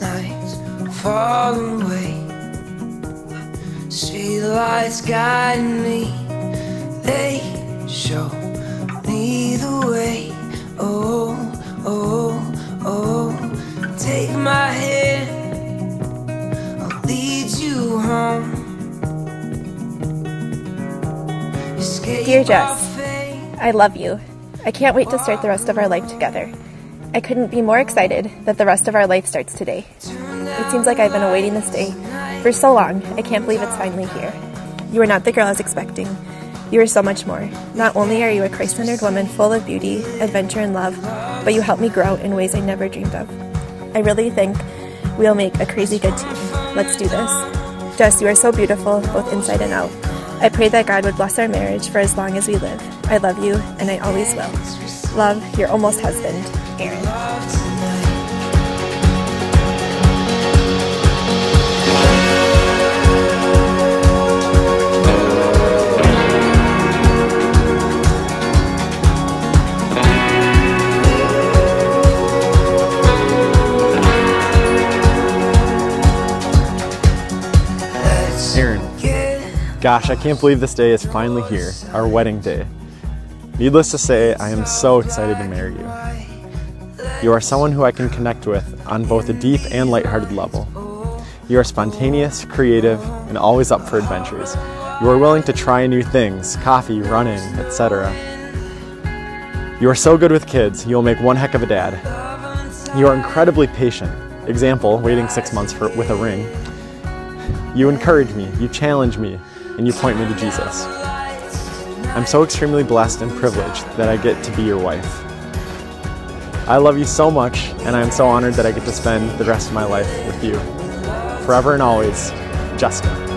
nights fall away. Street lights guide me, they show me the way. Oh, oh, oh, take my hand, I'll lead you home. Dear Jess, I love you. I can't wait to start the rest of our life together. I couldn't be more excited that the rest of our life starts today. It seems like I've been awaiting this day for so long. I can't believe it's finally here. You are not the girl I was expecting. You are so much more. Not only are you a Christ centered woman full of beauty, adventure, and love, but you help me grow in ways I never dreamed of. I really think we'll make a crazy good team. Let's do this. Jess, you are so beautiful, both inside and out. I pray that God would bless our marriage for as long as we live. I love you, and I always will. Love, your almost husband, Aaron. Aaron, gosh, I can't believe this day is finally here, our wedding day. Needless to say, I am so excited to marry you. You are someone who I can connect with on both a deep and lighthearted level. You are spontaneous, creative, and always up for adventures. You are willing to try new things, coffee, running, etc. You are so good with kids, you will make one heck of a dad. You are incredibly patient. Example, waiting six months for, with a ring. You encourage me, you challenge me, and you point me to Jesus. I'm so extremely blessed and privileged that I get to be your wife. I love you so much, and I am so honored that I get to spend the rest of my life with you. Forever and always, Jessica.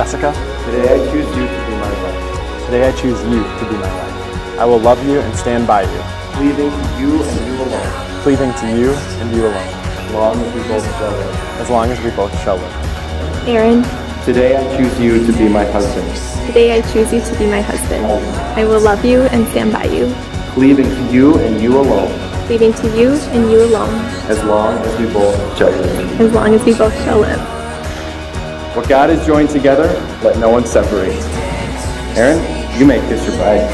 Jessica, Today I choose you to be my wife, today I choose you to be my wife. I will love you and stand by you, cleaving to you and you alone, cleaving to you and you alone, as long as we both shall live. as long as we both shall live. Aaron, Today I choose you to be my husband, today I choose you to be my husband. I will love you and stand by you, cleaving to you and you alone, leading to you and you alone, as long as we both shall live. as long as we both shall live. What God has joined together, let no one separate. Aaron, you make this your bride.